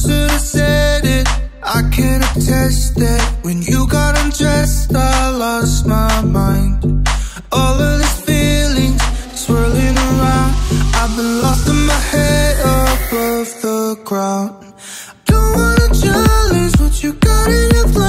should've said it. I can attest that When you got undressed I lost my mind. All of these feelings swirling around. I've been lost in my head above the ground. Don't wanna challenge what you got in your.